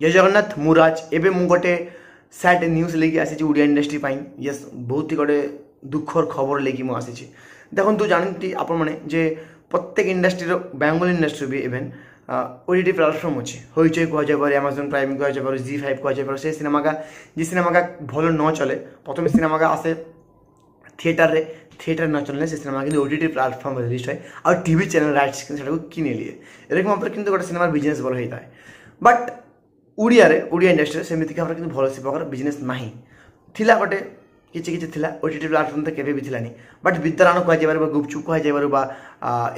ଜୟ ଜଗନ୍ନାଥ ମୁଁ ରାଜ ଏବେ ମୁଁ ଗୋଟେ ସ୍ୟାଡ୍ ନ୍ୟୁଜ୍ ନେଇକି ଆସିଛି ଓଡ଼ିଆ ଇଣ୍ଡଷ୍ଟ୍ରି ପାଇଁ ୟେସ୍ ବହୁତ ହି ଗୋଟେ ଦୁଃଖର ଖବର ନେଇକି ମୁଁ ଆସିଛି ଦେଖନ୍ତୁ ଜାଣନ୍ତି ଆପଣମାନେ ଯେ ପ୍ରତ୍ୟେକ ଇଣ୍ଡଷ୍ଟ୍ରିର ବେଙ୍ଗଲ ଇଣ୍ଡଷ୍ଟ୍ରି ବି ଇଭେନ୍ ଓଟିଟି ପ୍ଲାଟଫର୍ମ ଅଛି হইচই কুহযাইপারে আমাজন প্রাইম কুহযাইপারে জি ফাইভ কুহযাইপারে সেই সিনেমাকা যে সিনেমাকা ভালো ন চলে প্রথমে সিনেমাকা আসে থিয়েটারে থিয়েটার ন চললে সে সিনেমা কিন্তু ওটিটি প্ল্যাটফর্ম রিলিজ হয় আর টিভি চ্যানেল রাইটস কিন্তু সেটাকে কিনে নিয়ে এরকম ভাবে কিন্তু গোটে সিনেমার বিজনেস ଭଲ ହେଇଥାଏ ବଟ୍ ଓଡ଼ିଆରେ ଓଡ଼ିଆ ଇଣ୍ଡଷ୍ଟ୍ରିରେ ସେମିତି ଭାବରେ କିନ୍ତୁ ଭଲ ସେ ପ୍ରକାର ବିଜନେସ୍ ନାହିଁ ଥିଲା ଗୋଟେ କିଛି କିଛି ଥିଲା ଓଟିଟି ପ୍ଲାଟଫର୍ମ ତ କେବେ ବି ଥିଲାନି। ବଟ୍ ବିଦ୍ୟାରାୟଣ କୁହାଯାଇପାରେ ବା ଗୁପଚୁପ୍ କୁହାଯାଇପାରେ ବା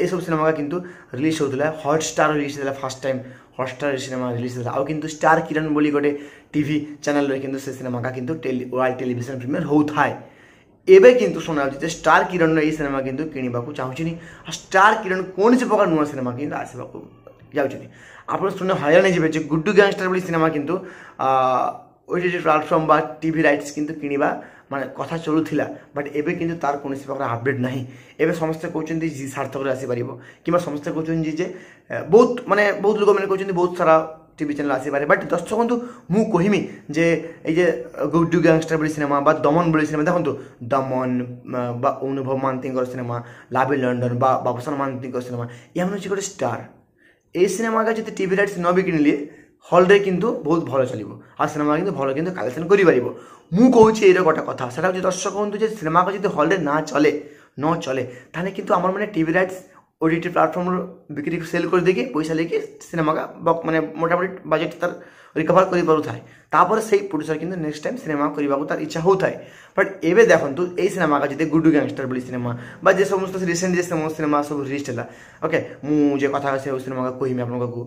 ଏସବୁ ସିନେମା କିନ୍ତୁ ରିଲିଜ୍ ହେଉଥିଲା। ହଟ୍ଷ୍ଟାର ରିଲିଜ୍ ହେଇଥିଲା first time Hotstar cinema release ହେଇଥିଲା। ଆଉ କିନ୍ତୁ ଷ୍ଟାର କିରଣ ବୋଲି ଗୋଟେ ଟିଭି ଚ୍ୟାନେଲରେ କିନ୍ତୁ ସେ ସିନେମାଟା କିନ୍ତୁ ୱାର୍ଲ୍ଡ ଟେଲିଭିଜନ ପ୍ରିମିୟର ହେଉଥାଏ। ଏବେ କିନ୍ତୁ ଶୁଣାଯାଉଛି ଯେ ଷ୍ଟାର କିରଣର ଏଇ ସିନେମା କିନ୍ତୁ କିଣିବାକୁ ଚାହୁଁଛନ୍ତି ଆଉ ଷ୍ଟାର କିରଣ କୌଣସି ପ୍ରକାର ନୂଆ ସିନେମା କିନ୍ତୁ ଆସିବାକୁ ଯାଉଛନ୍ତି ଆପଣ ଶୁଣି ହଇରାଣ ହେଇଯିବେ ଯେ ଗୁଡୁ ଗ୍ୟାଙ୍ଗଷ୍ଟର ଭଳି ସିନେମା କିନ୍ତୁ ଓଟିଟି ପ୍ଲାଟଫର୍ମ ବା ଟିଭି ରାଇଟ୍ସ କିନ୍ତୁ କିଣିବା ମାନେ କଥା ଚଳୁଥିଲା ବଟ୍ ଏବେ କିନ୍ତୁ ତାର କୌଣସି ପ୍ରକାର ଅପଡେଟ୍ ନାହିଁ ଏବେ ସମସ୍ତେ କହୁଛନ୍ତି ଜି ସାର୍ଥକରେ ଆସିପାରିବ କିମ୍ବା ସମସ୍ତେ କହୁଛନ୍ତି ଯେ ବହୁତ ମାନେ ବହୁତ ଲୋକମାନେ କହୁଛନ୍ତି ବହୁତ ସାରା টিভি চ্যানেল আসিপারে বাট দর্শক বন্ধু মু কহিমি যে এই যে গুড্ডু গ্যাংস্টার বলে সিনেমা বা দমন বলে সিনেমা দেখুন দমন বা অনুভব মহান্তিঙ্কর সিনেমা লাভি লন্ডন বা বাবুসান মহান্তিঙ্কর সিনেমা এমন হচ্ছে গোটে ষ্টার এই সিনেমাটা যদি টিভি রাইটস ন ବି କିଣିଲେ ହଲ୍ରେ କିନ୍ତୁ ବହୁତ ଭଲ ଚାଲିବ ଆଉ ସିନେମା କିନ୍ତୁ ଭଲ କିନ୍ତୁ କାଲେକ୍ସନ୍ କରିପାରିବ ମୁଁ କହୁଛି ଏଇର ଗୋଟେ କଥା ସେଟା ହେଉଛି ଦର୍ଶକ ବନ୍ଧୁ ଯେ ସିନେମାକୁ ଯଦି ହଲ୍ରେ ନା ଚଲେ ନ ଚଲେ ତାହେଲେ କିନ୍ତୁ ଆମର ମାନେ ଟିଭି ରାଇଟ୍ସ ওটিটি প্ল্যাটফর্মর বিক্রি সেল করে ଦେଇକି পয়সা লেগে সিনেমাকা মানে মোটামুটি বাজেট তার রিকভার କରିପାରୁଥାଏ ତାପରେ ସେଇ ପ୍ରଡ୍ୟୁସର କିନ୍ତୁ ନେକ୍ସଟ ଟାଇମ୍ ସିନେମା କରିବାକୁ ତାର ଇଚ୍ଛା ହେଉଥାଏ ବଟ୍ ଏବେ ଦେଖନ୍ତୁ ଏଇ ସିନେମାକା ଯଦି ଗୁଡୁ ଗ୍ୟାଙ୍ଗଷ୍ଟର ବୋଲି ସିନେମା ବା ଯେ ସମସ୍ତ ରିସେଣ୍ଟ ଯେ ସିନେମା ସବୁ ରିଲିଜ୍ ହେଲା ଓକେ ମୁଁ ଯେ କଥା ସେ ସିନେମାକା କହିମି ଆପଣଙ୍କୁ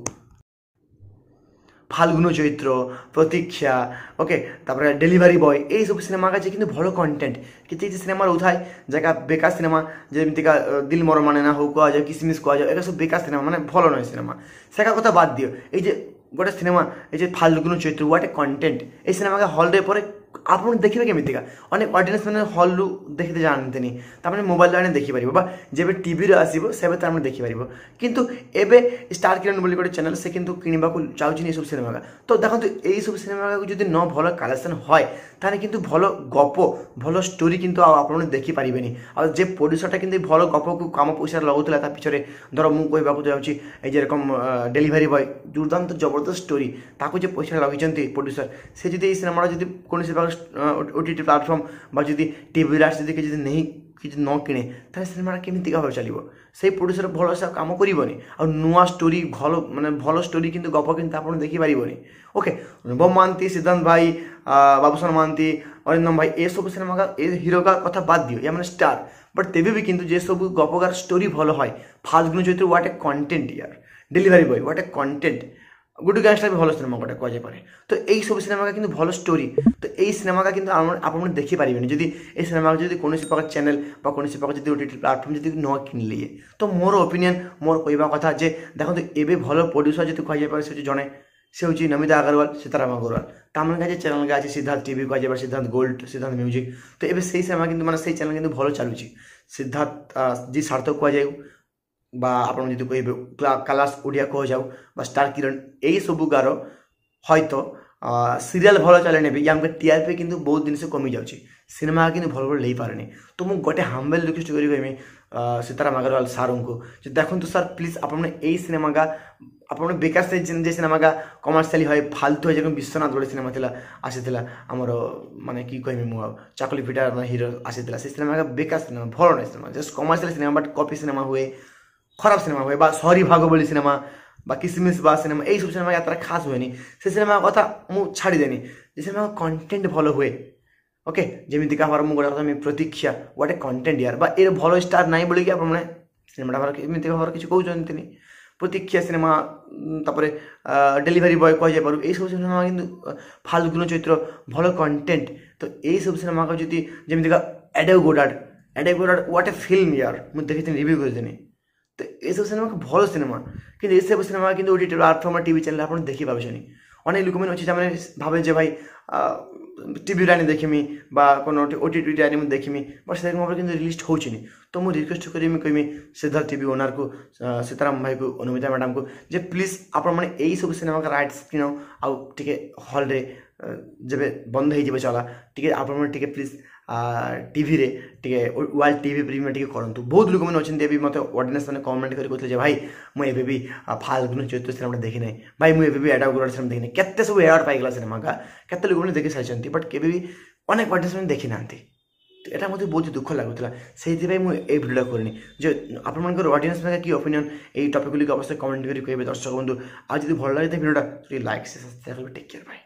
ফাল্গুন চৈত্র প্রতীক্ষা ওকে তারপরে ডেলিভারি বয় এইসব সিনেমা কাছে কিন্তু ভালো কন্টেন্ট কিছু কিছু সিনেমা উঠায় জায়গা বেকার সিনেমা যেমিতিকা দিল মর মানে না হোক কুয়া যায় কিসমিস কুয়া যায় এটা সব বেকার সিনেমা মানে ভালো নয় সিনেমা সেটা কথা বাদ দিও এই যে ଗୋଟେ ସିନେମା ଏ ଯେ ଫାଲ୍ଗୁନ ଚୈତ୍ର ୱାଟ୍ ଏ କଣ୍ଟେଣ୍ଟ এই ସିନେମାକେ ହଲ୍ରେ ପରେ আপনার দেখিবে কেমিতিকা অনেক ଅଡିଏନ୍ସ ମାନେ ହଲ୍ରୁ ଦେଖିତେ ଜାଣନ୍ତିନି ତାମାନେ ମୋବାଇଲ ଆଣି ଦେଖିପାରିବ ବା ଯେବେ ଟିଭିରେ ଆସିବ ସେବେ ତାମାନେ ଦେଖିପାରିବ କିନ୍ତୁ ଏବେ ଷ୍ଟାର କିରଣ ବୋଲି ଗୋଟେ ଚ୍ୟାନେଲ ସେ କିନ୍ତୁ କିଣିବାକୁ ଚାହୁଁଛନ୍ତି ଏସବୁ ସିନେମାଗା ତ ଦେଖନ୍ତୁ ଏଇସବୁ ସିନେମାଗାକୁ ଯଦି ନ ଭଲ କାଲେକ୍ସନ୍ ହଏ ତାହେଲେ କିନ୍ତୁ ଭଲ ଗପ ଭଲ ଷ୍ଟୋରି କିନ୍ତୁ ଆଉ ଆପଣମାନେ ଦେଖିପାରିବେନି ଆଉ ଯେ ପ୍ରଡ୍ୟୁସରଟା କିନ୍ତୁ ଭଲ ଗପକୁ କାମ ପଇସାରେ ଲଗାଉଥିଲା ତା ପିଛରେ ଧର ମୁଁ କହିବାକୁ ଯାଉଛି ଏ ଯେରକମ ଡେଲିଭରି ବୟ ଦୁର୍ଦ୍ଦାନ୍ତ ଜବରଦସ୍ତ ଷ୍ଟୋରି ତାକୁ ଯେ ପଇସା ଲଗାଇଛନ୍ତି ପ୍ରଡ୍ୟୁସର ସେ ଯଦି ଏଇ ସିନେମାଟା ଯଦି କୌଣସି প্রকার ওটিটি প্ল্যাটফর্ম বা যদি টিভি রাইটস যদি যদি নেই କିଛି ନ କିଣେ ତାହେଲେ ସିନେମାଟା କେମିତି ଭାବରେ ଚାଲିବ ସେଇ ପ୍ରଡ୍ୟୁସର ଭଲସେ କାମ କରିବନି ଆଉ ନୂଆ ଷ୍ଟୋରି ଭଲ ମାନେ ଭଲ ଷ୍ଟୋରି କିନ୍ତୁ ଗପ କିନ୍ତୁ ଆପଣ ଦେଖିପାରିବନି ଓକେ ଅନୁଭବ ମହାନ୍ତି ସିଦ୍ଧାନ୍ତ ଭାଇ ବାବୁସାନ ମହାନ୍ତି ଅରିନ୍ଦମ ଭାଇ ଏସବୁ ସିନେମା ଏ ହିରୋକା କଥା ବାଦ ଦିଅ ୟା ମାନେ ଷ୍ଟାର ବଟ୍ ତେବେ ବି କିନ୍ତୁ ଯେସବୁ ଗପକାର ଷ୍ଟୋରି ଭଲ হয় ফাল্গুন চৈত্র watt A content year delivery boy what a content good gangster ভালো সিনেমা গোটা কুয়া পারে। তো এই সব সিনেমাকে কিন্তু ভালো স্টোরি তো এই সিনেমাকে কিন্তু আমার আপনার দেখিপারিবেন যদি এই সিনেমাকে যদি কৌশি প্রকার চ্যানেল বা কৌশি প্রকার যদি ওটিটি প্ল্যাটফর্ম যদি ন কিনলিয়ে তো মোর ওপিনিয়ন মোর কহবা কথা যে, দেখো তো এবে ভালো প্রডিউসার যদি কুয়া সে হচ্ছে জনে, সে হচ্ছে নমিতা আগরওয়াল, সীতারাম আগরওয়াল। তামন কাছে চ্যানেল আছে সিদ্ধার্থ টিভি কাজ এবার সিদ্ধান্ত গোল্ড সিদ্ধান্ত মিউজিক তো এবার সেই সিনেমা কিন্তু মানে সেই চ্যানেল কিন্তু ভালো চালুছে। সিদ্ধার্থ জি সার্থক কুয়া যায় বা আপনার যদি ଆପଣ কালার্স ওড়িয়া କାଲାସ যাও বা স্টার কিরণ এই ଏହିସବୁ গার হয়তো সিরিয়াল ভালো চালে নেবে। ইয়ামকে টিআরপি কিন্তু বহু জিনিস কমি যাচ্ছে সিনেমা কিন্তু ভালো ভালো লেইপারেনি তো মু গোটে হাম্বেল রিকোয়েস্ট করি কমি সীতারাম আগরওয়াল স্যারঙ্কু, যে দেখুন তো স্যার, প্লিজ আপনার এই সিনেমাগা আপনার বেকার সে যে সিনেমাগা কমার্সিয়ালি হয়, ফালতু হয়ে যেরকম বিশ্বনাথ বলে সিনেমা লা আসিলা আমার মানে কি কমি মু, চাকলি ফিটার মানে হিরো আসিলা সেই সিনেমাগা বেকার সিনেমা, ভালো নয় cinema, just commercial cinema, but copy cinema হয়ে ଖରାପ ସିନେମା ହୁଏ ବା ସରି ଭାଗ ବୋଲି ସିନେମା বা কিসমিস বা সিনেমা এইসব সিনেমা এতটা খাস ହୁଏନି ସେ ସିନେମା କଥା ମୁଁ ଛାଡ଼ିଦେନି ଯେ ସିନେମା କଣ୍ଟେଣ୍ଟ ଭଲ ହୁଏ ଓକେ ଯେମିତିକା ଆମର ମୁଁ ଗୋଟେ କଥା ପ୍ରତୀକ୍ଷା ଗୋଟେ କଣ୍ଟେଣ୍ଟ ୟାର ବା ଏର ଭଲ ଷ୍ଟାର ନାହିଁ ବୋଲିକି ଆପଣମାନେ ସିନେମାଟା ଭଲ ଏମିତି ଭାବରେ କିଛି କହୁଛନ୍ତି প্রতীক্ষা সিনেমা তারপরে ডেলিভারি বয় কুহযাইপারু এইসব সিনেমা কিন্তু ফাল্গুন চৈত্র ভালো কন্টেন্ট তো এইসব সিনেমাকে যদি যেমিতিকা এডেও গোডাড এডেও গোডাড ওয়াট এ ফিল্ম ইয়ার ମୁଁ ଦେଖିଥିଲି ରିଭ୍ୟୁ କରିଥିଲି তো ଏସବୁ ସିନେମା ଭଲ ସିନେମା କିନ୍ତୁ ଏସବୁ ସିନେମା କିନ୍ତୁ ଓ ଟି ଟି ପ୍ଲାଟଫର୍ମ ଟି ଭି ଚ୍ୟାନେଲ୍ ଆପଣ ଦେଖିପାରୁଛନ୍ତି ଅନେକ ଲୋକମାନେ ଅଛି ସେମାନେ ଭାବେ ଯେ ଭାଇ ଟିଭିରେ ଆଣି ଦେଖିମି ବା କ'ଣ ଓ ଟି ଟିରେ ଆଣି ମୁଁ ଦେଖିମି ବଟ୍ ସେରକମ ଭାବରେ କିନ୍ତୁ ରିଲିଜ୍ ହେଉଛିନି ତ ମୁଁ ରିକ୍ୱେଷ୍ଟ କରିମି କହିମି ସିଦ୍ଧାର୍ଥ ଟିଭି ଓନର୍କୁ ସୀତାରାମ ଭାଇକୁ ଅନୁମିତା ମ୍ୟାଡ଼ାମକୁ ଯେ ପ୍ଲିଜ୍ ଆପଣମାନେ ଏଇସବୁ ସିନେମାର ରାଇଟ୍ସ କିଣ ଆଉ ଟିକେ ହଲ୍ରେ ଯେବେ ବନ୍ଦ ହେଇଯିବ ଚଲା ଟିକେ ଆପଣମାନେ ଟିକେ ପ୍ଲିଜ୍ ଟିଭିରେ ଟିକେ ୱାର୍ଲଡ଼ ଟିଭି ପ୍ରିମିୟର ଟିକେ କରନ୍ତୁ ବହୁତ ଲୋକମାନେ ଅଛନ୍ତି ଏବେ ମୋତେ ଅଡ଼ିଏନ୍ସ ମାନେ କମେଣ୍ଟ କରି କହୁଥିଲେ ଯେ ଭାଇ ମୁଁ ଏବେ ବି ଫାଲଗୁନ ଚୈତ୍ର ସିନେମାଟା ଦେଖିନାହିଁ ଭାଇ ମୁଁ ଏବେ ବି ଏଡ଼ା ଗୁରାଡ଼ ସିନେମା ଦେଖିନି କେତେ ସବୁ ଏୱାର୍ଡ଼ ପାଇଗଲା ସିନେମାଟା କେତେ ଲୋକମାନେ ଦେଖି ସାରିଛନ୍ତି ବଟ୍ କେବେ ବି ଅନେକ ଅଡ଼ିଏନ୍ସ ମାନେ ଦେଖିନାହାନ୍ତି এটা মধ্যে বহুত দুঃখ লাগুলা সেইপাই মু এই ভিডিওটা করিনি যে আপনার অডিয়েন্স କି কি ଏଇ ଟପିକ ଗୁଡ଼ିକ ଅବଶ୍ୟ কমেন্ট করে କହିବେ ଦର୍ଶକ বন্ধু ଆଉ ଯଦି ଭଲ ଲାଗିଥାଏ ଭିଡ଼ିଓଟା লাইক ଲାଇକ୍ করবে টেক কেয়ার বাই